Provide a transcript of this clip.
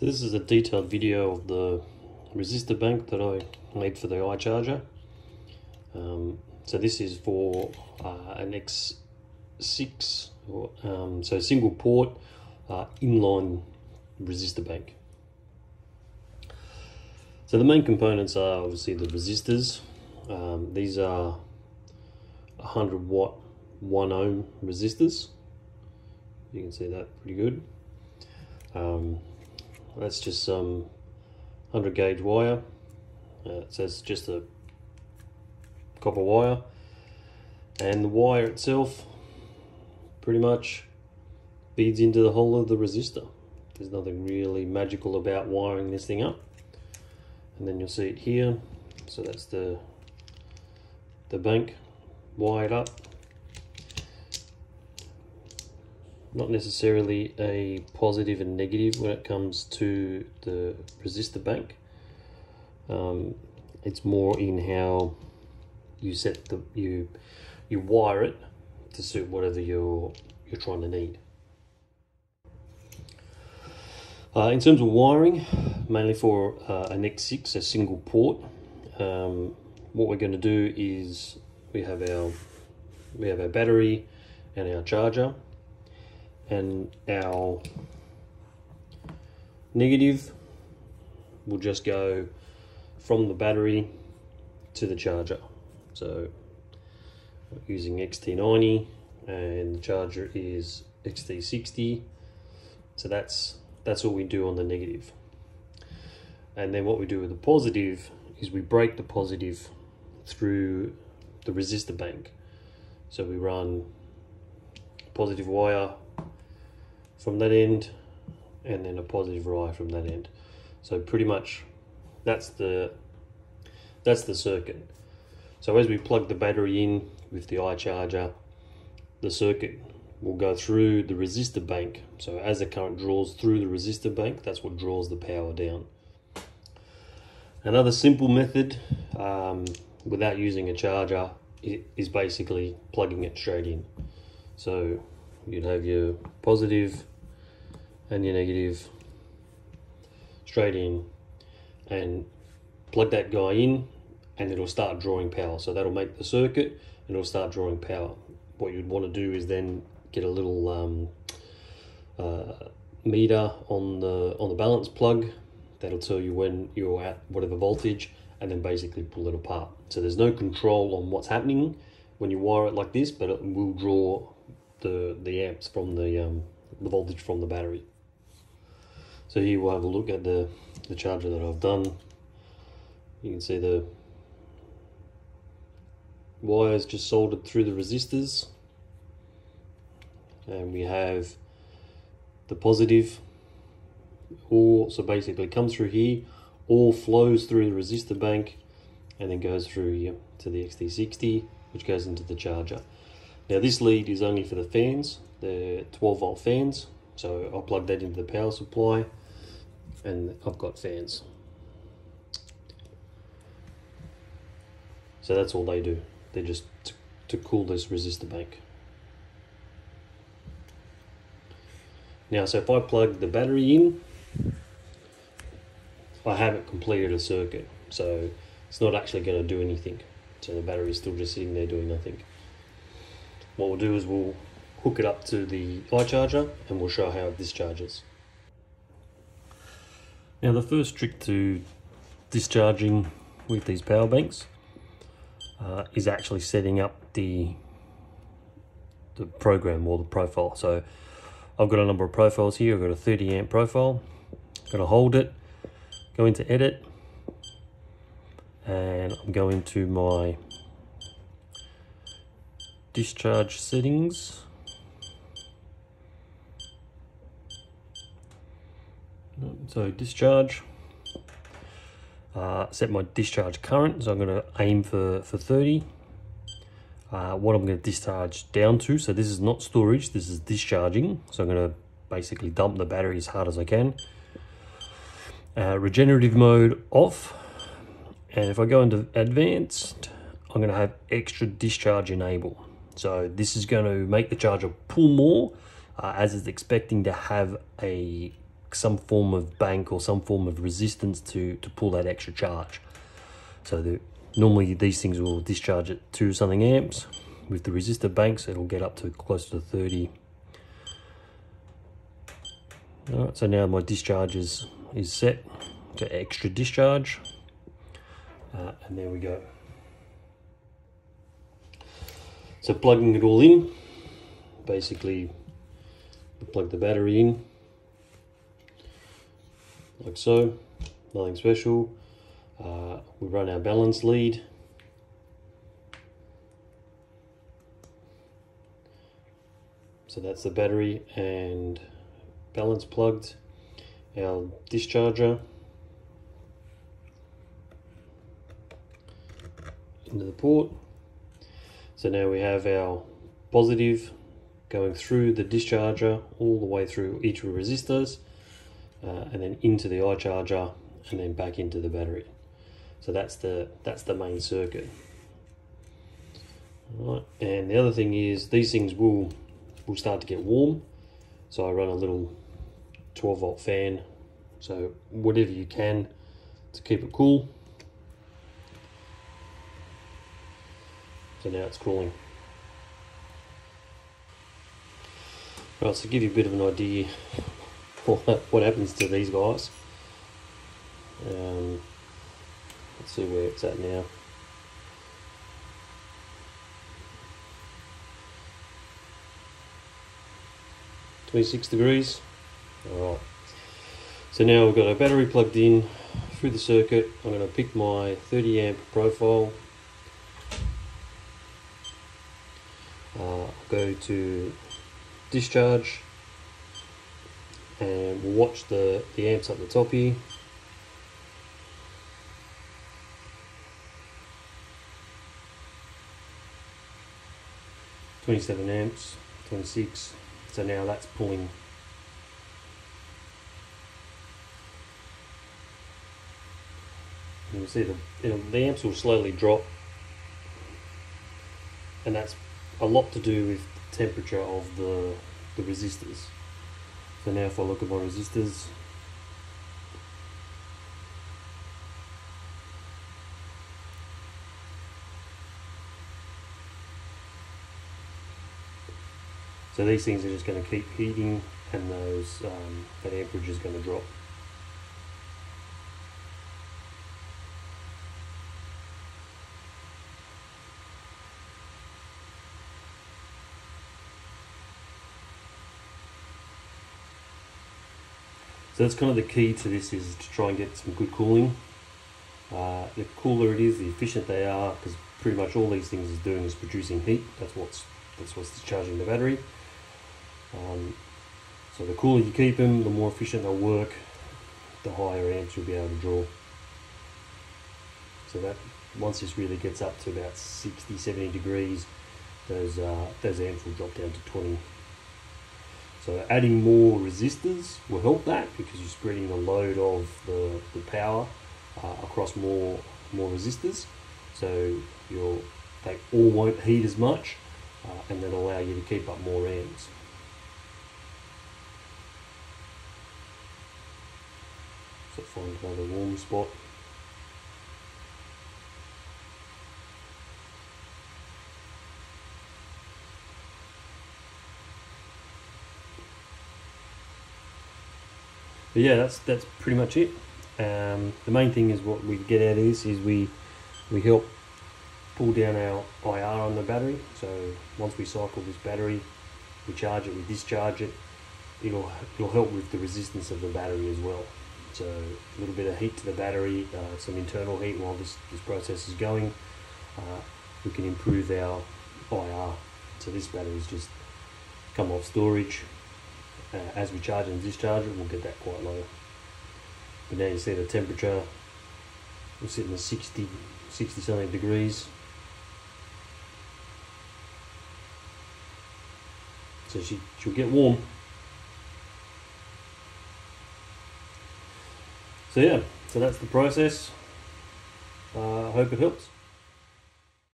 So this is a detailed video of the resistor bank that I made for the iCharger. Um, so this is for uh, an X6, um, so single port uh, inline resistor bank. So the main components are obviously the resistors. Um, these are 100 watt 1 ohm resistors. You can see that pretty good. Um, that's just some 100 gauge wire. Uh, it says just a copper wire. And the wire itself pretty much feeds into the hole of the resistor. There's nothing really magical about wiring this thing up. And then you'll see it here. So that's the the bank wired up. Not necessarily a positive and negative when it comes to the resistor bank. Um, it's more in how you set the you you wire it to suit whatever you're you're trying to need. Uh, in terms of wiring, mainly for uh, an X6, a single port, um, what we're going to do is we have our we have our battery and our charger and our negative will just go from the battery to the charger. So using XT90 and the charger is XT60 so that's that's all we do on the negative. negative. And then what we do with the positive is we break the positive through the resistor bank. So we run positive wire from that end and then a positive wire from that end. So pretty much that's the that's the circuit. So as we plug the battery in with the iCharger, the circuit will go through the resistor bank. So as the current draws through the resistor bank that's what draws the power down. Another simple method um, without using a charger is basically plugging it straight in. So you'd have your positive and your negative straight in and plug that guy in and it'll start drawing power. So that'll make the circuit and it'll start drawing power. What you'd want to do is then get a little um, uh, meter on the on the balance plug. That'll tell you when you're at whatever voltage and then basically pull it apart. So there's no control on what's happening when you wire it like this but it will draw the the amps from the um, the voltage from the battery so here we'll have a look at the, the charger that I've done. You can see the wires just soldered through the resistors. And we have the positive, all so basically comes through here, all flows through the resistor bank and then goes through here to the XT60, which goes into the charger. Now this lead is only for the fans, the 12 volt fans. So I'll plug that into the power supply and I've got fans. So that's all they do. They're just to, to cool this resistor bank. Now, so if I plug the battery in, I haven't completed a circuit. So it's not actually going to do anything. So the battery is still just sitting there doing nothing. What we'll do is we'll hook it up to the iCharger and we'll show how it discharges. Now the first trick to discharging with these power banks uh, is actually setting up the the program or the profile. So I've got a number of profiles here. I've got a 30 amp profile. To hold it, go into edit, and I'm going to my discharge settings So discharge, uh, set my discharge current. So I'm going to aim for, for 30. Uh, what I'm going to discharge down to. So this is not storage, this is discharging. So I'm going to basically dump the battery as hard as I can. Uh, regenerative mode off. And if I go into advanced, I'm going to have extra discharge enable. So this is going to make the charger pull more uh, as it's expecting to have a some form of bank or some form of resistance to, to pull that extra charge. So the, normally these things will discharge at two something amps. With the resistor banks, it'll get up to close to 30. All right, so now my discharge is, is set to extra discharge. Uh, and there we go. So plugging it all in, basically plug the battery in like so, nothing special. Uh, we run our balance lead. So that's the battery and balance plugged. Our discharger into the port. So now we have our positive going through the discharger all the way through each of the resistors uh, and then into the iCharger and then back into the battery. So that's the that's the main circuit. Right, and the other thing is these things will will start to get warm. So I run a little 12 volt fan. So whatever you can to keep it cool. So now it's cooling. Right, so give you a bit of an idea what happens to these guys. Um, let's see where it's at now. Twenty-six degrees. All right. So now we've got our battery plugged in through the circuit. I'm going to pick my 30 amp profile. Uh, go to discharge and we'll watch the, the amps up the top here. Twenty-seven amps, twenty-six. So now that's pulling. You can see the you know, the amps will slowly drop, and that's a lot to do with the temperature of the the resistors. So now if I look at my resistors, So these things are just going to keep heating and those um, that amperage is going to drop. So that's kind of the key to this is to try and get some good cooling. Uh, the cooler it is, the efficient they are, because pretty much all these things is doing is producing heat. That's what's that's what's discharging the battery. Um, so the cooler you keep them, the more efficient they'll work, the higher amps you'll be able to draw. So that once this really gets up to about 60, 70 degrees, those uh, those amps will drop down to 20 so adding more resistors will help that because you're spreading the load of the, the power uh, across more more resistors. So you they all won't heat as much uh, and then allow you to keep up more amps. So find another warm spot. But yeah, that's that's pretty much it. Um, the main thing is what we get out of this is we we help pull down our IR on the battery. So once we cycle this battery, we charge it, we discharge it. It'll it'll help with the resistance of the battery as well. So a little bit of heat to the battery, uh, some internal heat while this this process is going. Uh, we can improve our IR. So this battery is just come off storage, uh, as we charge and discharge it, we'll get that quite low. But now you see the temperature, we're sitting at 60, 60 something degrees. So she, she'll get warm. So yeah, so that's the process. Uh, I hope it helps.